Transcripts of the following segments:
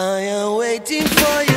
I am waiting for you.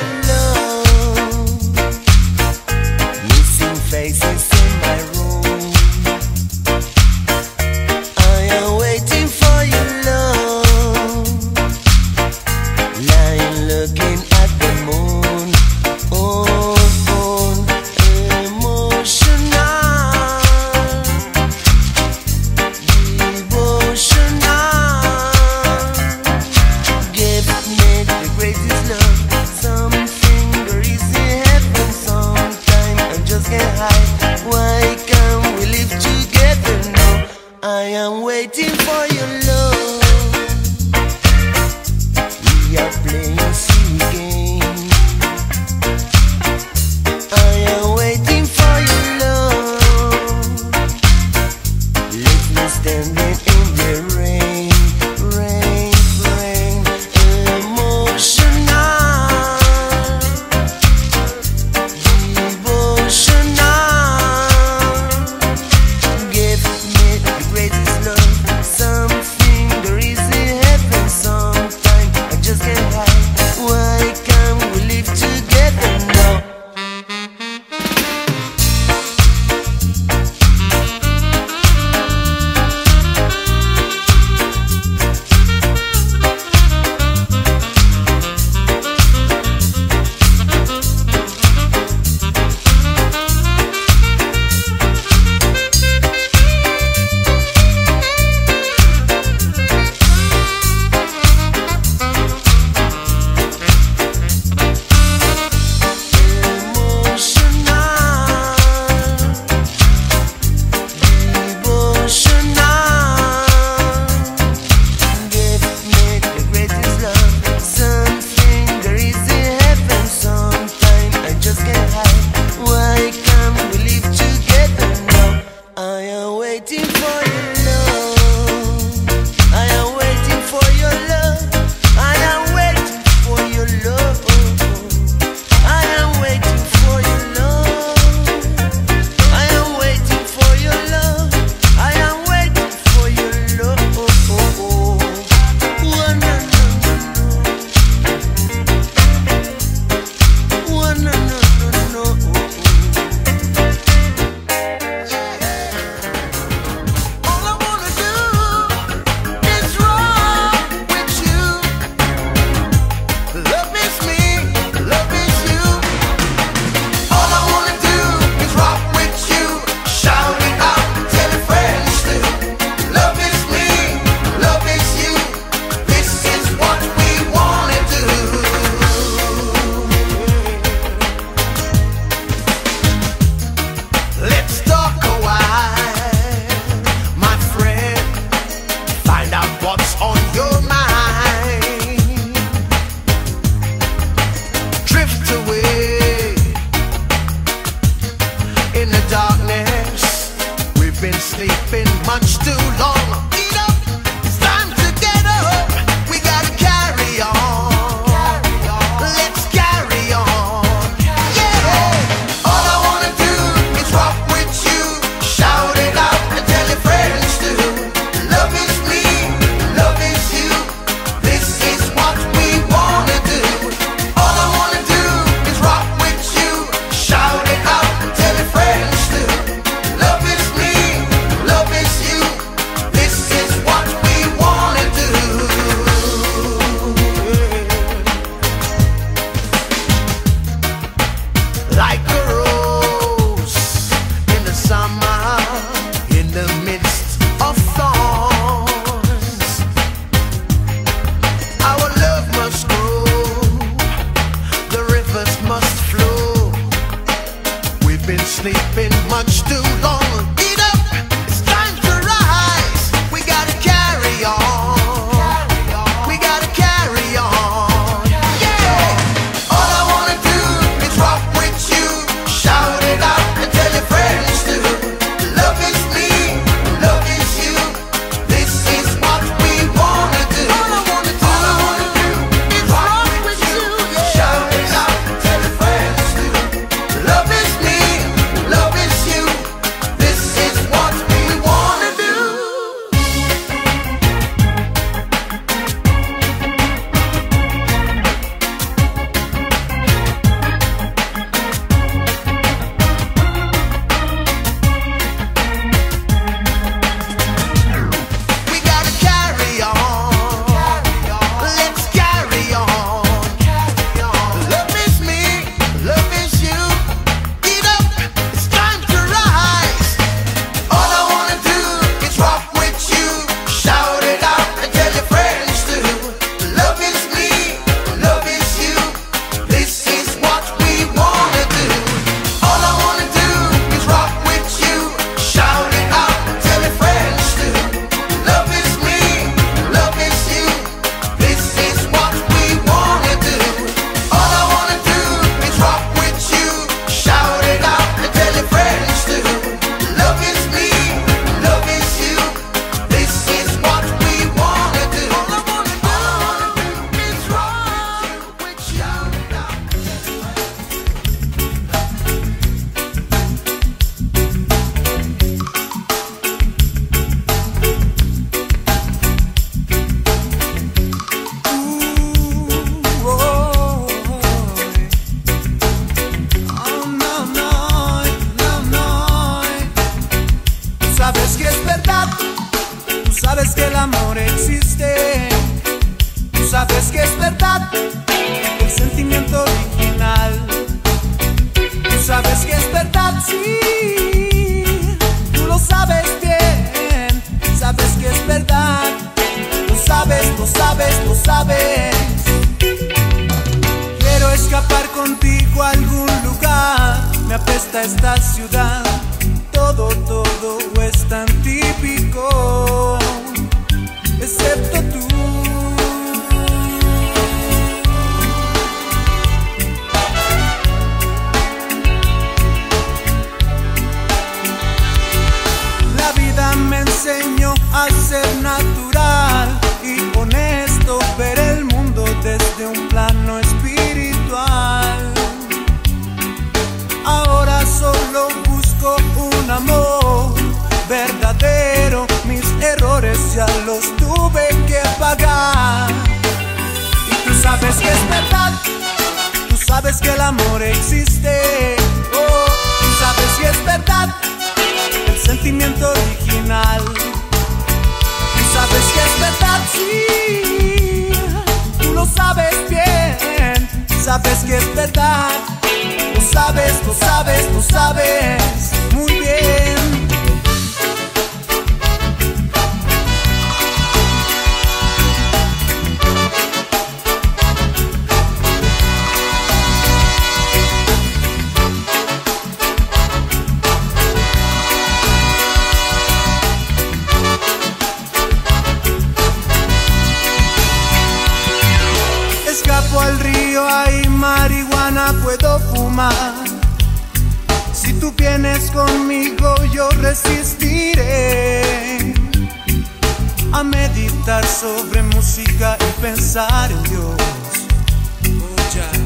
Meditar sobre música y pensar en Dios.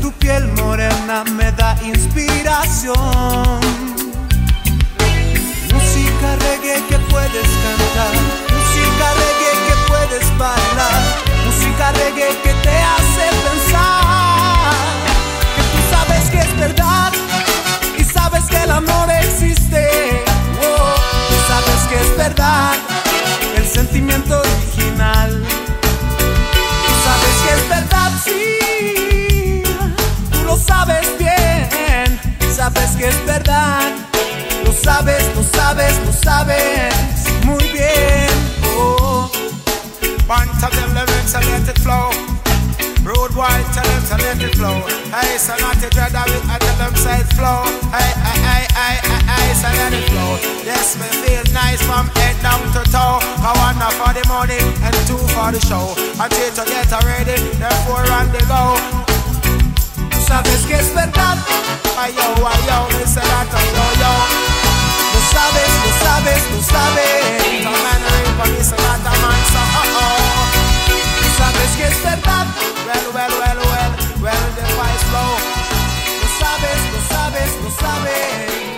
Tu piel morena me da inspiración. Música reggae que puedes cantar, música reggae que puedes bailar, música reggae que te hace pensar que tú sabes que es verdad y sabes que el amor existe. Oh, sabes que es verdad sentimiento original. Sabes que es verdad, sí, tú lo sabes bien, sabes que es verdad. Lo sabes, lo sabes, lo sabes muy bien. Oh. Them flow. Road boy, tell them to let it flow. Hey, so not to dread of it, I tell them it flow. Hey, hey, hey, hey, hey, hey, so let it flow. Yes, me feel nice from head down to toe. I one for the money and two for the show. Until to get ready, therefore run the go. Tú sabes que es verdad, Ay yo, ay yo, me that ay yo, yo. lo sabes, lo sabes, lo sabes. The man rape on me say that a man so uh oh. Tú sabes que es verdad, well, well, well, well, well, well, well, well, sabes, well, sabes, well, sabes.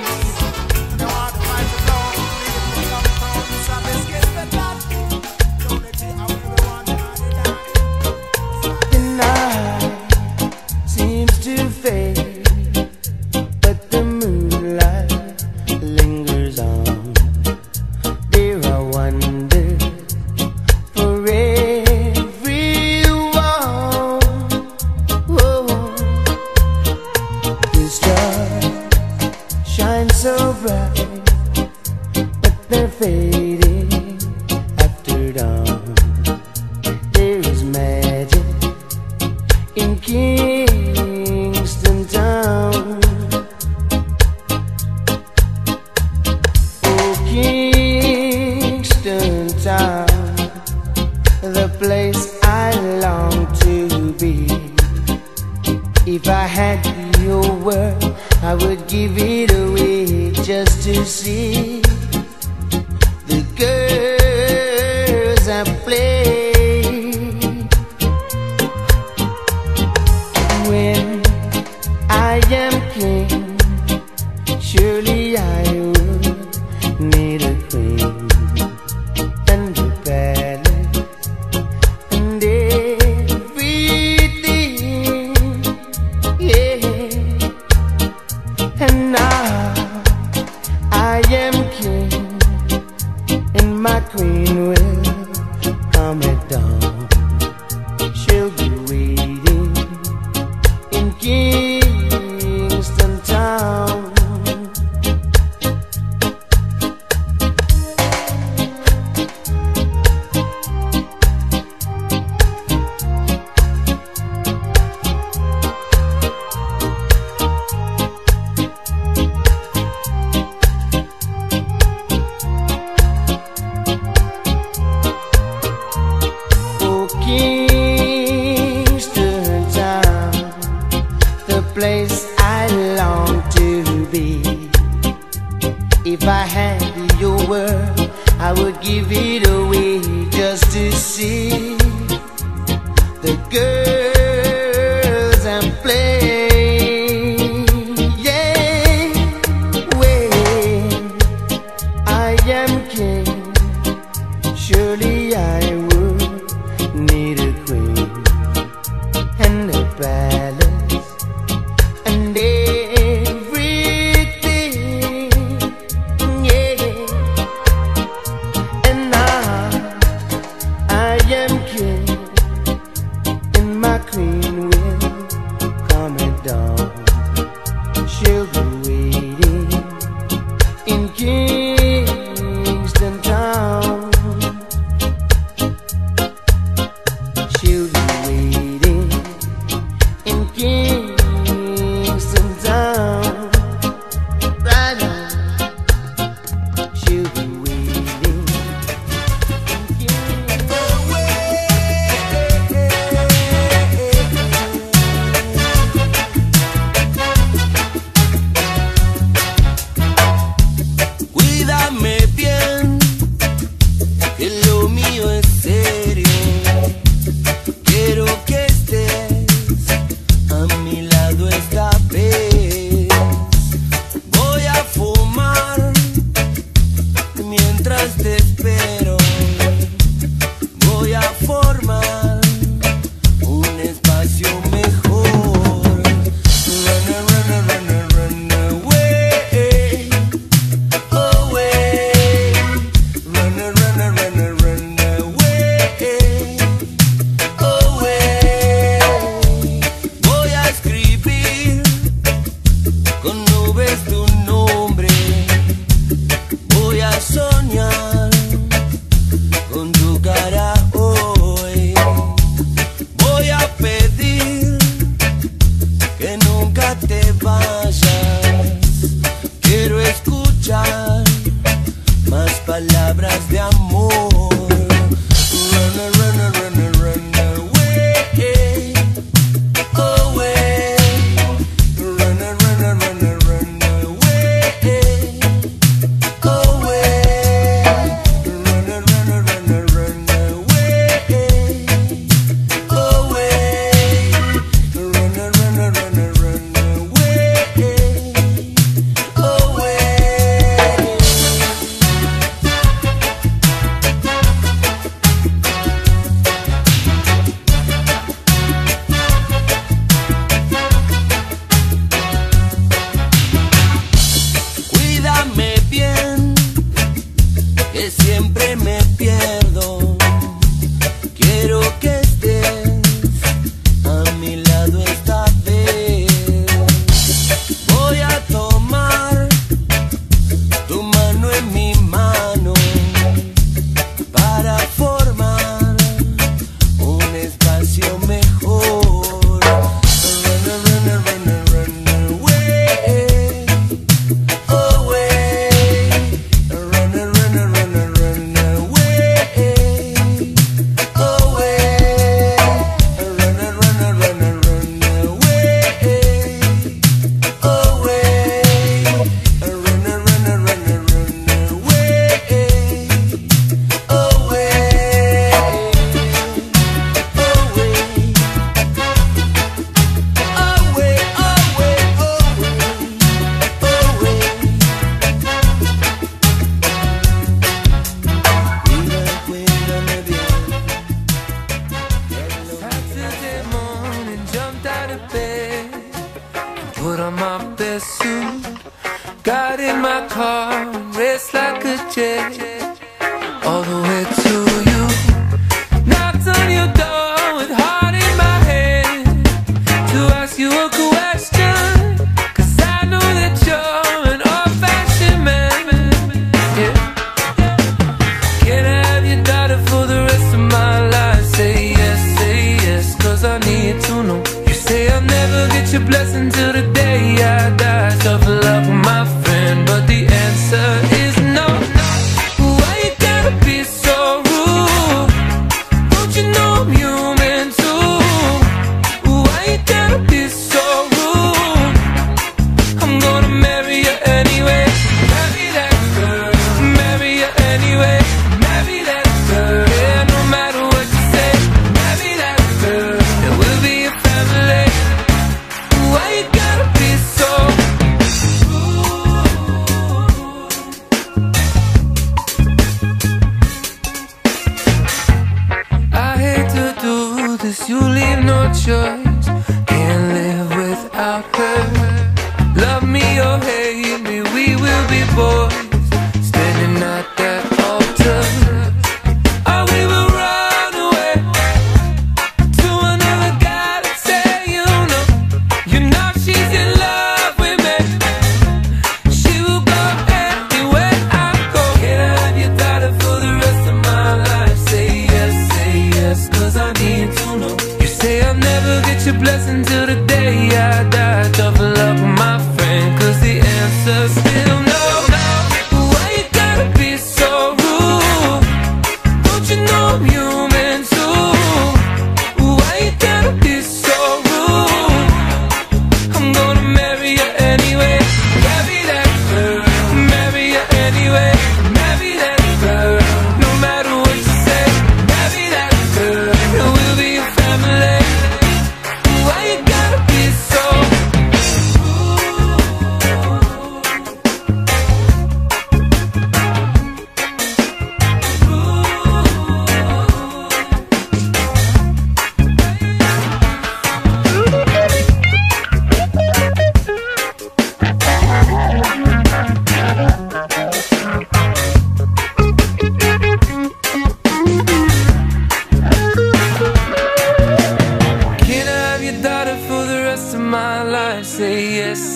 morrer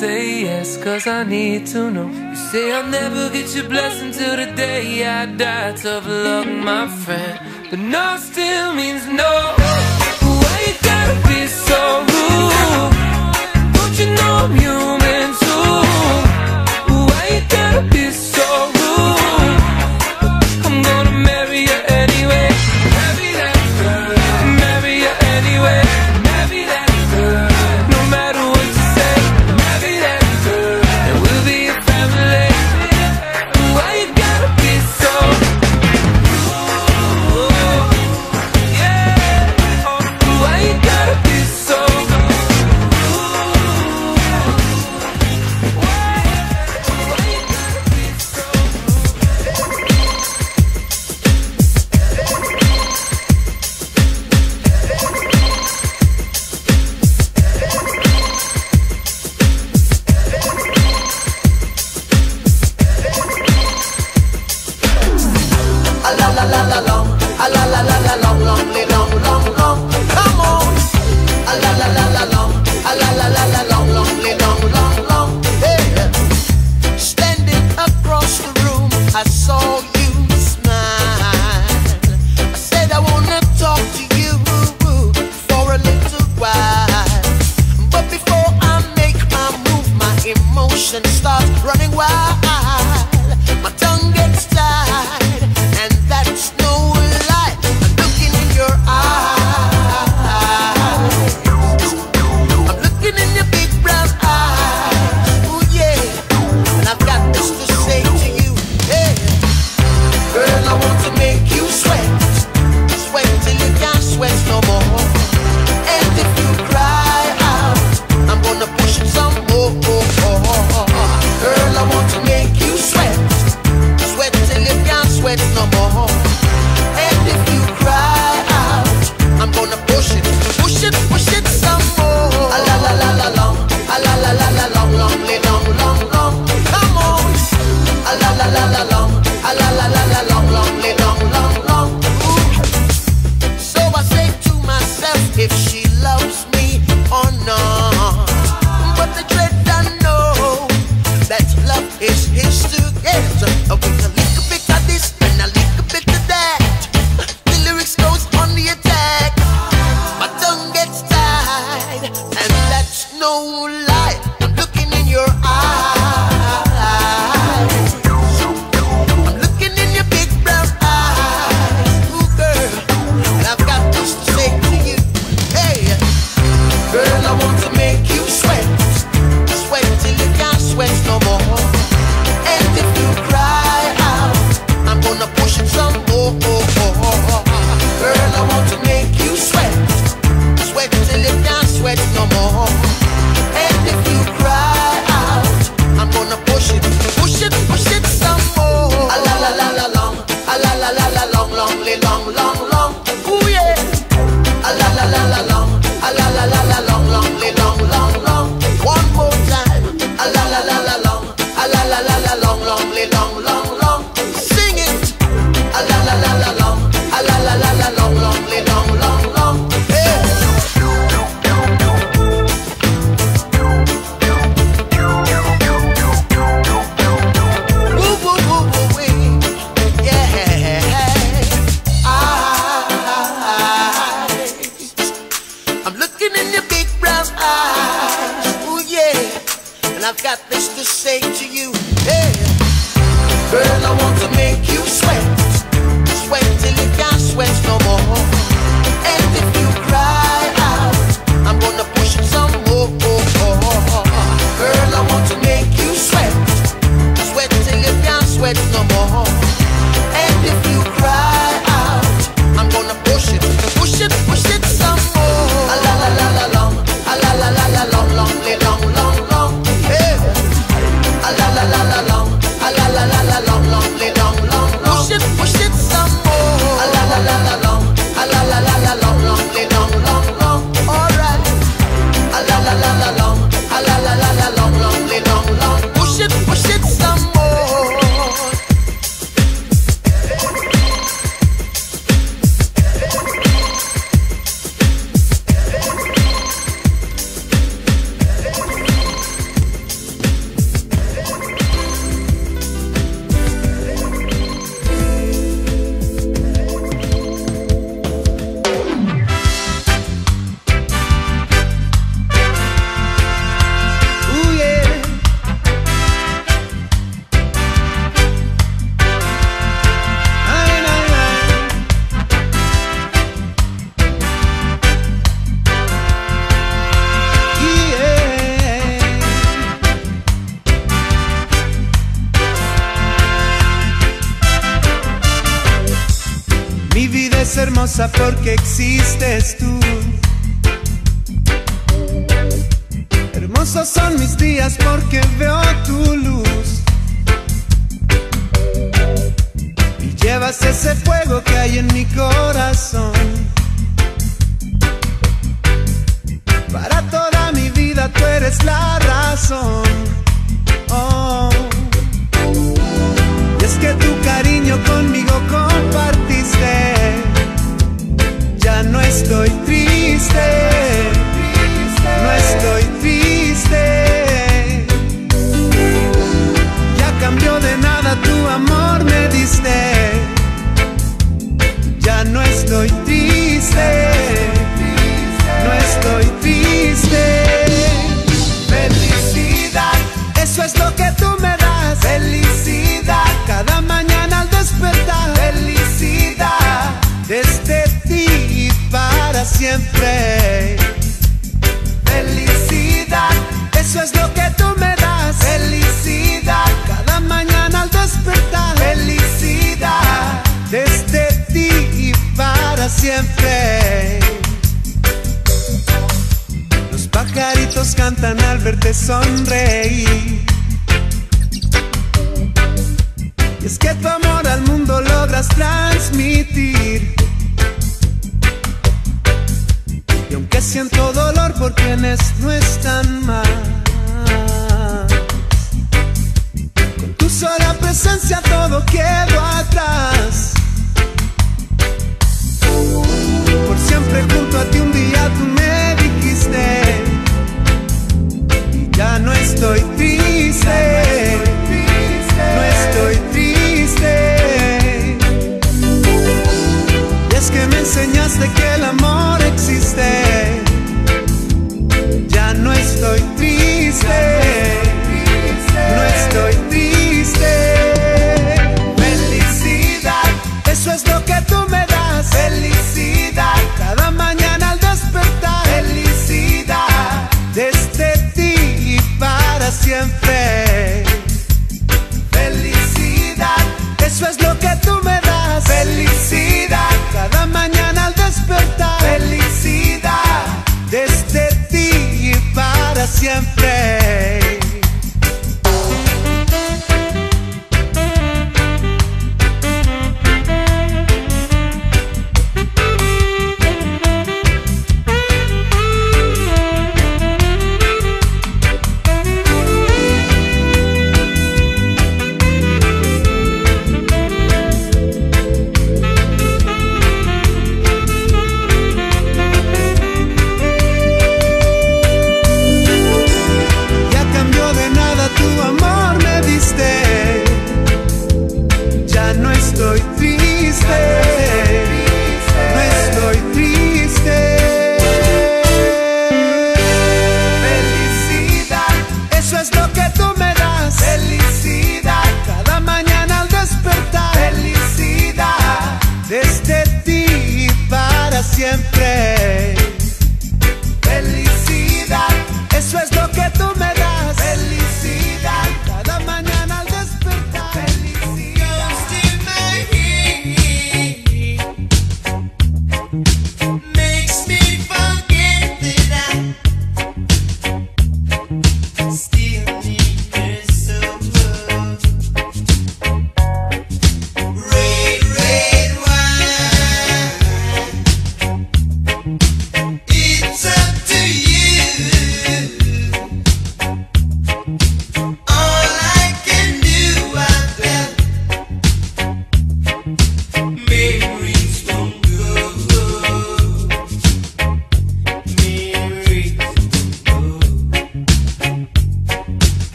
say yes, cause I need to know. You say I'll never get your blessing till the day I die. Tough luck, my friend. But no still means no. Why you gotta be so rude? Don't you know I'm human?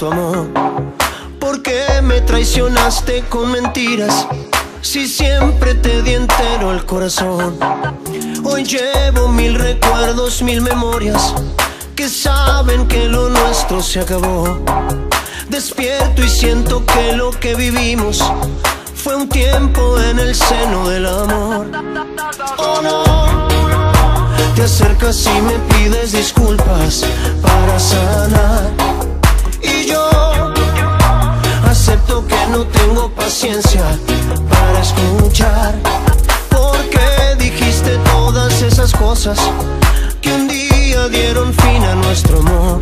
Tu amor? ¿Por qué me traicionaste con mentiras? Si siempre te di entero el corazón. Hoy llevo mil recuerdos, mil memorias que saben que lo nuestro se acabó. Despierto y siento que lo que vivimos fue un tiempo en el seno del amor. Oh no, te acercas y me pides disculpas para sanar. Yo acepto que no tengo paciencia para escuchar. Porque dijiste todas esas cosas que un día dieron fin a nuestro amor.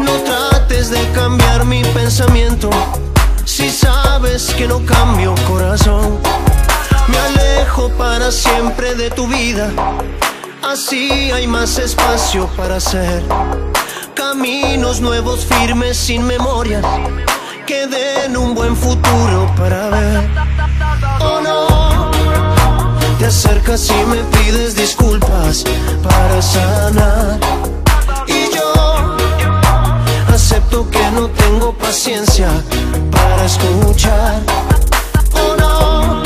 No trates de cambiar mi pensamiento si sabes que no cambio corazón. Me alejo para siempre de tu vida. Así hay más espacio para hacer caminos nuevos, firmes, sin memoria, que den un buen futuro para ver. Oh no, te acercas y me pides disculpas para sanar. Y yo acepto que no tengo paciencia para escuchar. Oh no,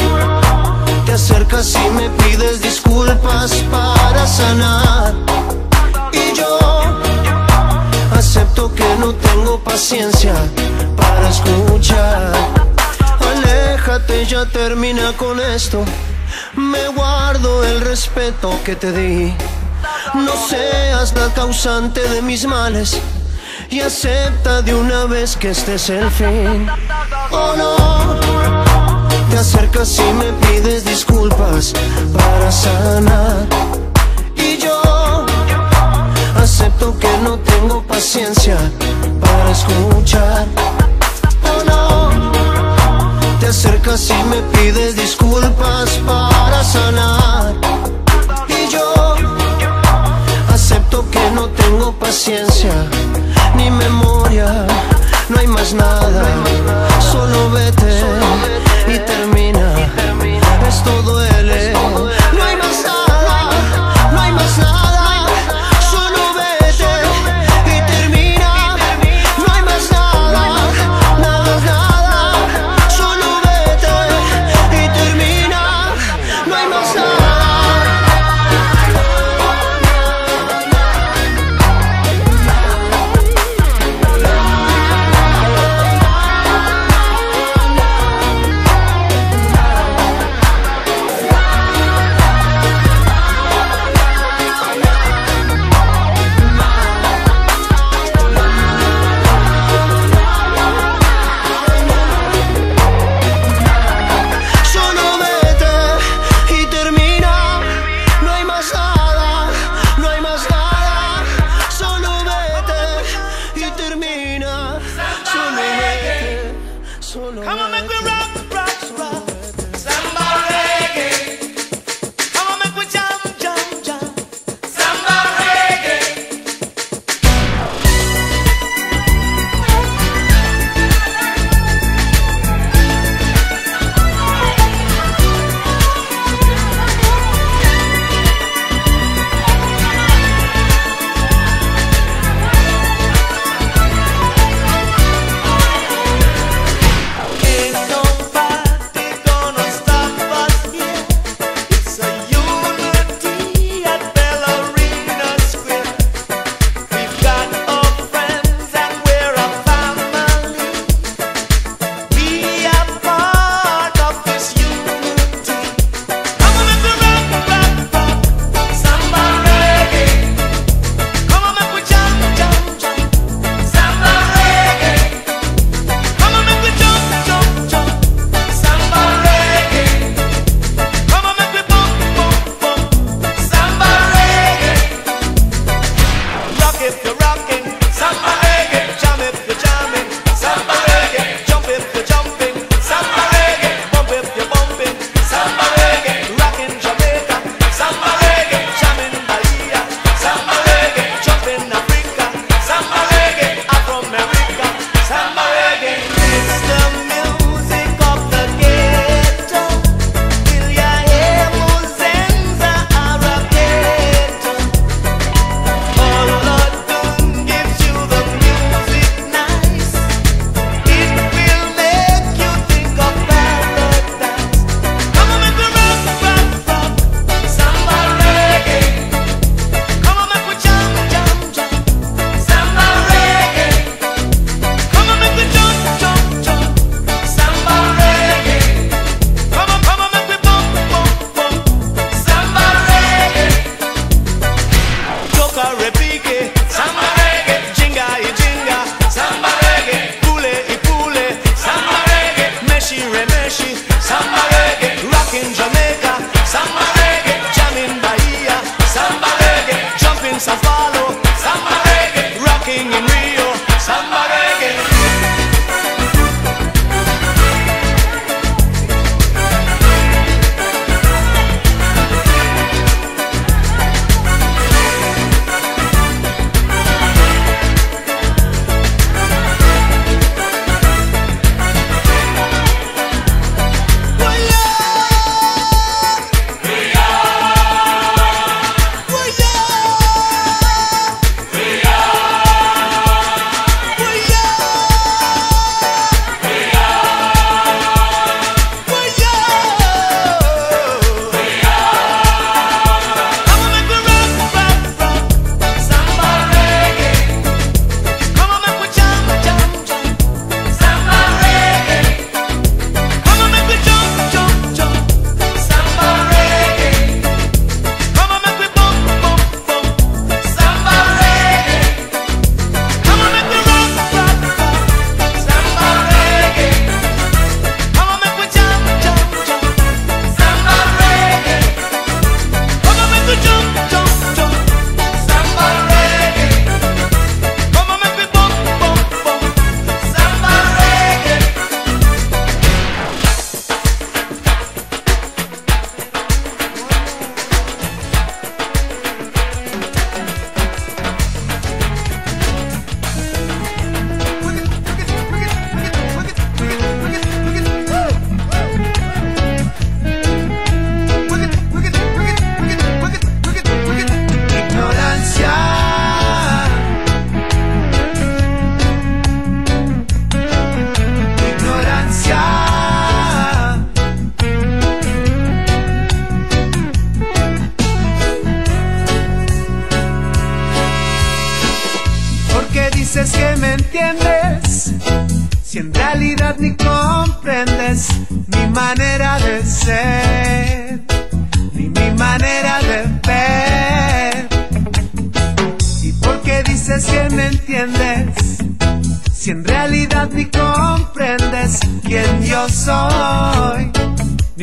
te acercas y me pides disculpas para sanar. Y yo acepto que no tengo paciencia para escuchar. Aléjate, ya termina con esto. Me guardo el respeto que te di. No seas la causante de mis males y acepta de una vez que este es el fin. Oh no, te acercas y me pides disculpas para sanar. Acepto que no tengo paciencia para escuchar. Oh no, te acercas y me pides disculpas para sanar. Y yo acepto que no tengo paciencia ni memoria, no hay más nada, solo vete y termina. Esto duele,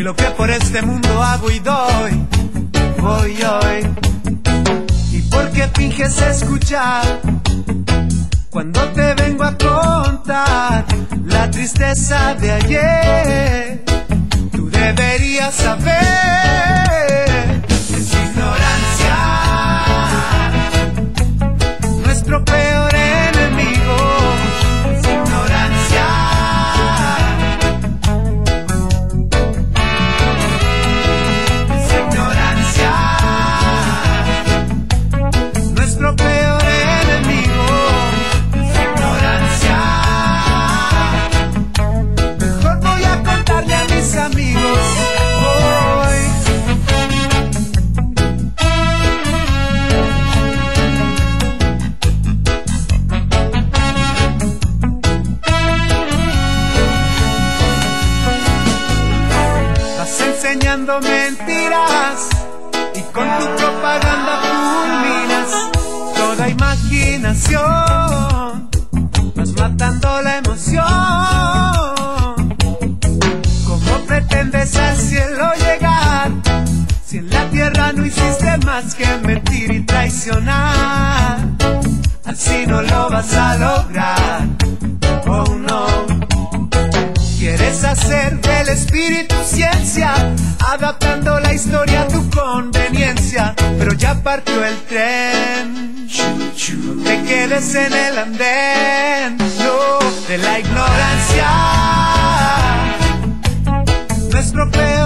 lo que por este mundo hago y doy, voy hoy. ¿Y por qué finges escuchar? hiciste más que mentir y traicionar. Así no lo vas a lograr. Oh no. Quieres hacer del espíritu ciencia, adaptando la historia a tu conveniencia. Pero ya partió el tren. Te quedes en el andén, de la ignorancia. Nuestro no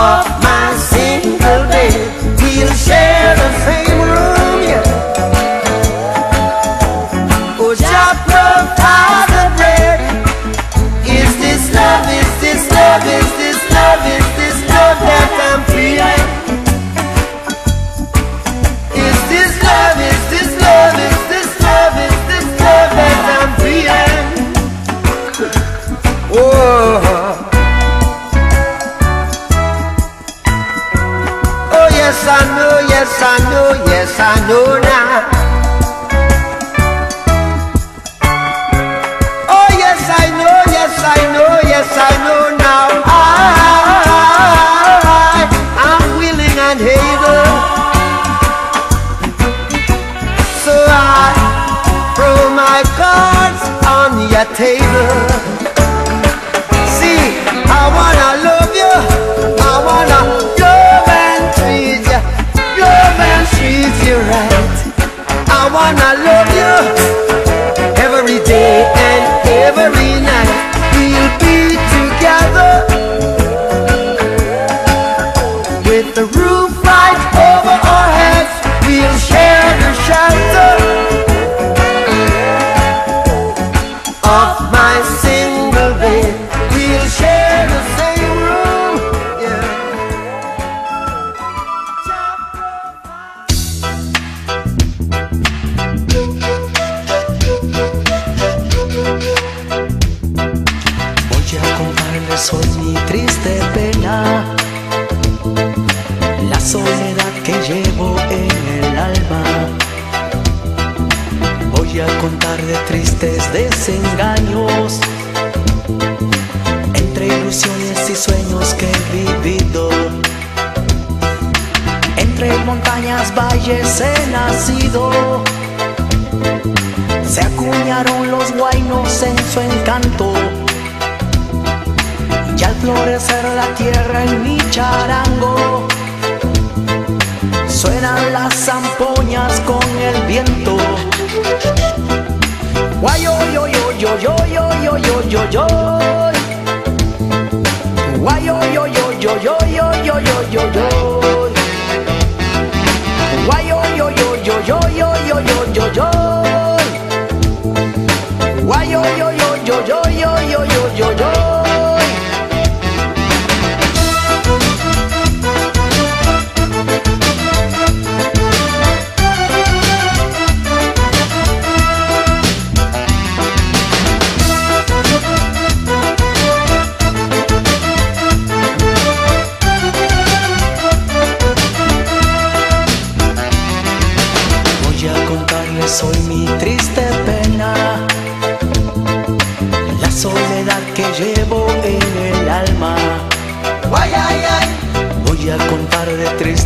up. Los guainos en su encanto. Y al florecer la tierra en mi charango, suenan las zampoñas con el viento. Guayo yo yo yo yo yo yo yo yo yo. Guayo yo yo yo yo yo yo yo yo yo. Guayo yo yo yo yo yo yo yo yo yo.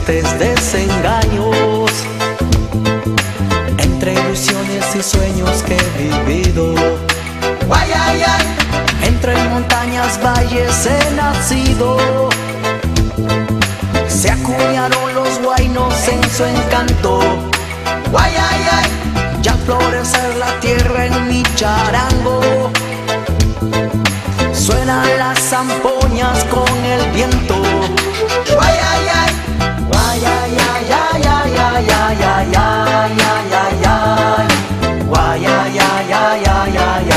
Tristes desengaños, entre ilusiones y sueños que he vivido. Ay. Entre montañas, valles he nacido. Se acuñaron los guainos en su encanto. Ay. Ya florecer la tierra en mi charango. Suenan las zampoñas con el viento. Ay. Yeah, yeah, yeah, yeah, yeah, yeah. ya yeah, yeah, yeah, yeah.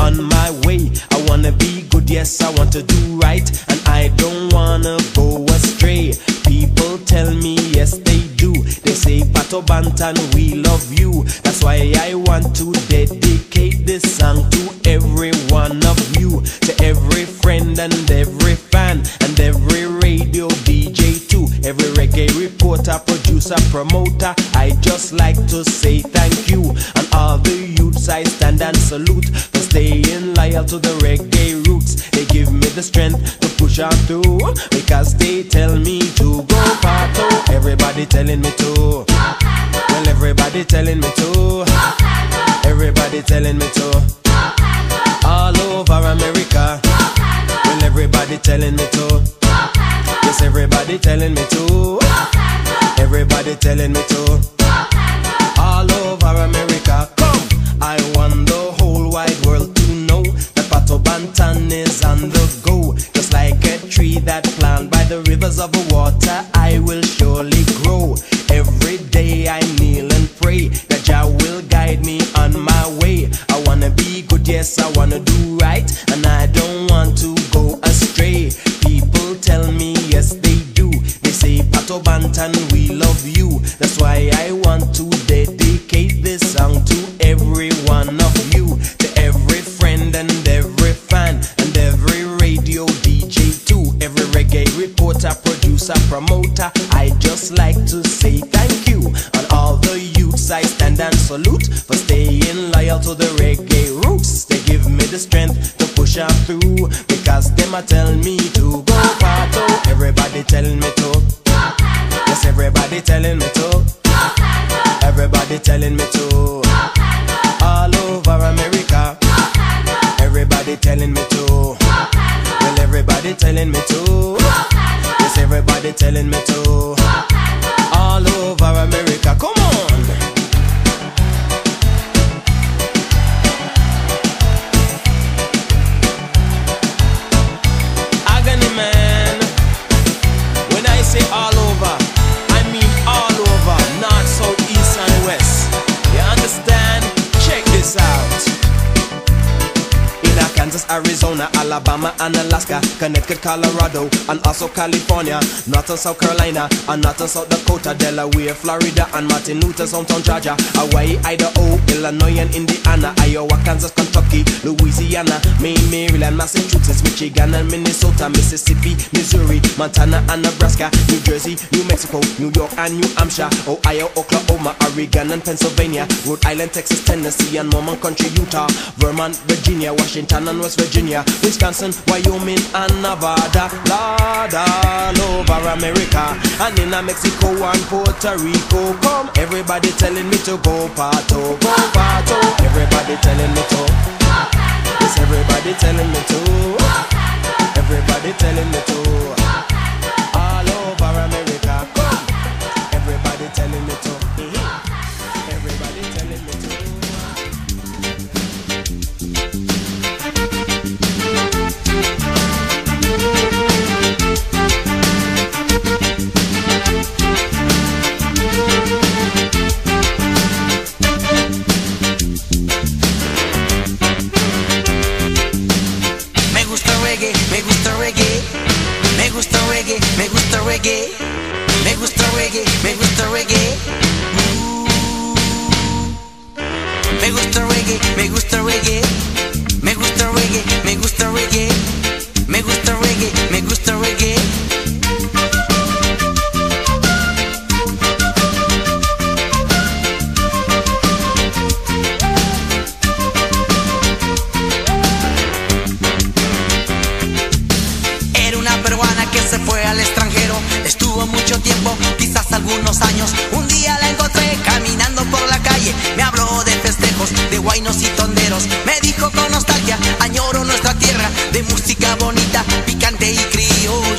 On my way. I wanna be good, yes, I want to do right, and I don't wanna go astray. People tell me, yes, they do. They say, Pato Bantan, we love you. That's why I want to dedicate this song to every one of you, to every friend and every fan, and every radio DJ too, every reggae reporter, producer, promoter. I just like to say thank you, and all the youths I stand and salute loyal to the reggae roots. They give me the strength to push on through because they tell me to go pato. Everybody telling me to. Well, everybody telling me to. Everybody telling me to. All over America. Well, everybody telling me to. Yes, everybody telling me to. Everybody telling me to. All over America. That plant by the rivers of water, I will surely grow. Every day I kneel and pray that Jah will guide me on my way. I wanna be good, yes, I wanna do right, and I don't want to go astray. People tell me, yes, they do. They say, Pato Bantan, we love you. That's why I reporter, producer, promoter. I just like to say thank you, and all the youths I stand and salute for staying loyal to the reggae roots. They give me the strength to push on through because them a tell me to go parto. Everybody telling me to. Yes, everybody telling me to. Everybody telling me to. All over America. Everybody telling me to. Well, everybody telling me to. Everybody telling me to. Alaska, Connecticut, Colorado, and also California, North and South Carolina, and North and South Dakota, Delaware, Florida, and Martin Luther, Hometown, Georgia, Hawaii, Idaho, Illinois, and Indiana, Iowa, Kansas, Kentucky, Louisiana, Maine, Maryland, Massachusetts, Michigan, and Minnesota, Mississippi, Missouri, Montana, and Nebraska, New Jersey, New Mexico, New York, and New Hampshire, Ohio, Oklahoma, Oregon, and Pennsylvania, Rhode Island, Texas, Tennessee, and Mormon Country, Utah, Vermont, Virginia, Washington, and West Virginia, Wisconsin, Wyoming, and Nevada, Lord, all over America, and in Mexico and Puerto Rico. Come, everybody telling me to go parto, go parto. Everybody telling me to. Yes, everybody telling me to. Everybody telling me to. Gusta reggae, me gusta reggae, me gusta reggae, me gusta reggae. Me gusta reggae, me gusta reggae, me gusta reggae, me gusta reggae, me gusta reggae, me gusta reggae.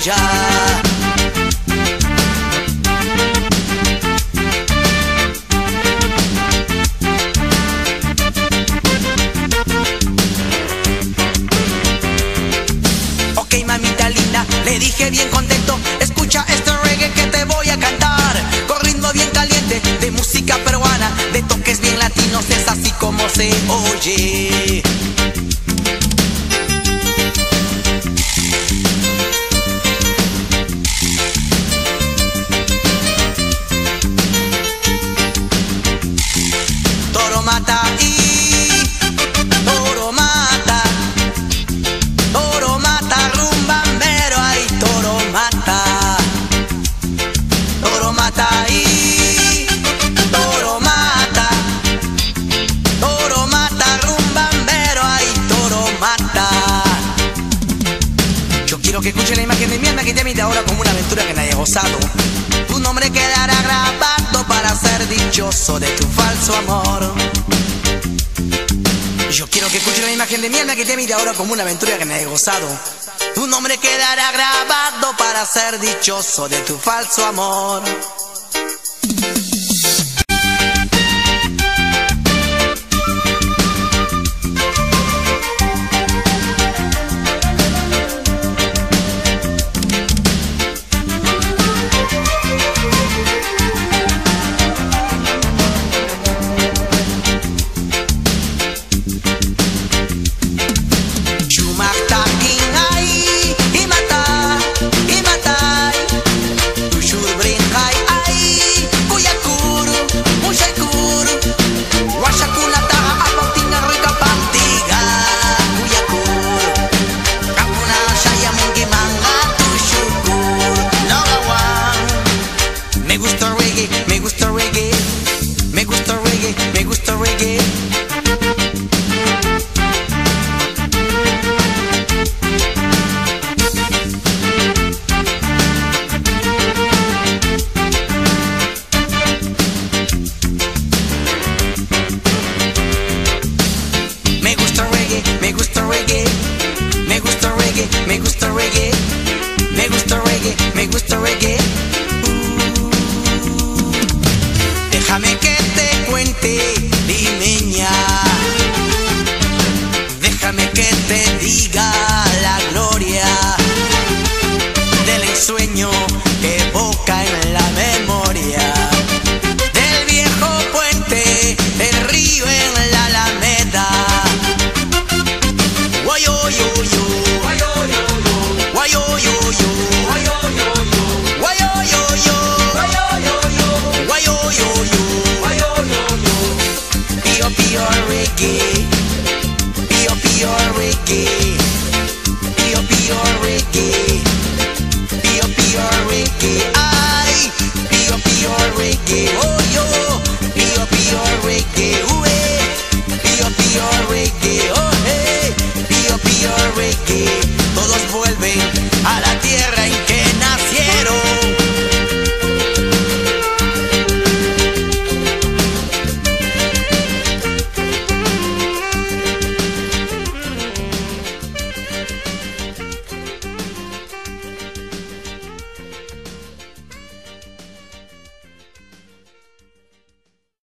ya. Ok, mamita linda, le dije bien contento, escucha este reggae que te voy a cantar. Con ritmo bien caliente, de música peruana, de toques bien latinos, es así como se oye. dichoso de tu falso amor.